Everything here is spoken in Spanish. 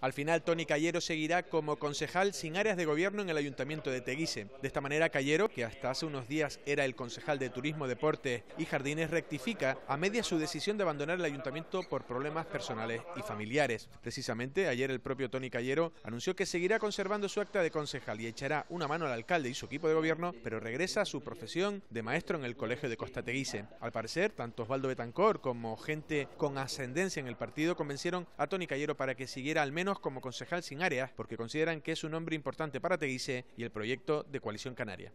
Al final, Tony Cayero seguirá como concejal sin áreas de gobierno en el Ayuntamiento de Teguise. De esta manera, Cayero, que hasta hace unos días era el concejal de Turismo, Deporte y Jardines, rectifica a media su decisión de abandonar el ayuntamiento por problemas personales y familiares. Precisamente, ayer el propio Tony Cayero anunció que seguirá conservando su acta de concejal y echará una mano al alcalde y su equipo de gobierno, pero regresa a su profesión de maestro en el Colegio de Costa Teguise. Al parecer, tanto Osvaldo Betancor como gente con ascendencia en el partido convencieron a Tony Cayero para que siguiera al como concejal sin áreas porque consideran que es un hombre importante para Teguise y el proyecto de Coalición Canaria.